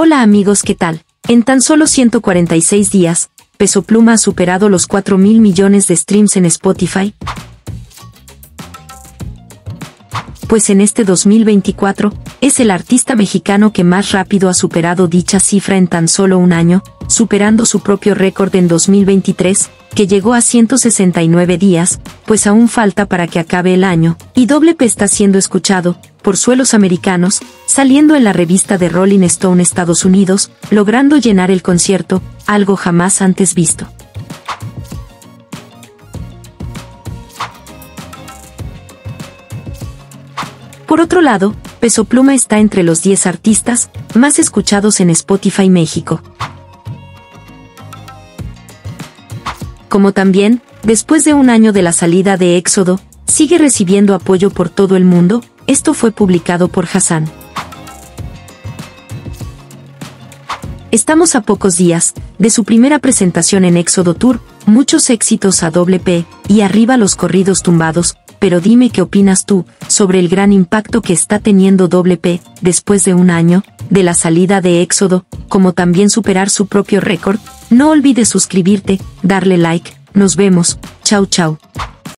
Hola amigos, ¿qué tal? En tan solo 146 días, Peso Pluma ha superado los 4 mil millones de streams en Spotify. Pues en este 2024, es el artista mexicano que más rápido ha superado dicha cifra en tan solo un año, superando su propio récord en 2023, que llegó a 169 días, pues aún falta para que acabe el año, y Doble P está siendo escuchado, por suelos americanos, saliendo en la revista de Rolling Stone Estados Unidos, logrando llenar el concierto, algo jamás antes visto. Por otro lado, Peso Pluma está entre los 10 artistas más escuchados en Spotify México. Como también, después de un año de la salida de Éxodo, sigue recibiendo apoyo por todo el mundo, esto fue publicado por Hassan. Estamos a pocos días de su primera presentación en Éxodo Tour, muchos éxitos a doble P y arriba los corridos tumbados, pero dime qué opinas tú sobre el gran impacto que está teniendo doble P después de un año de la salida de Éxodo, como también superar su propio récord. No olvides suscribirte, darle like, nos vemos, chau chau.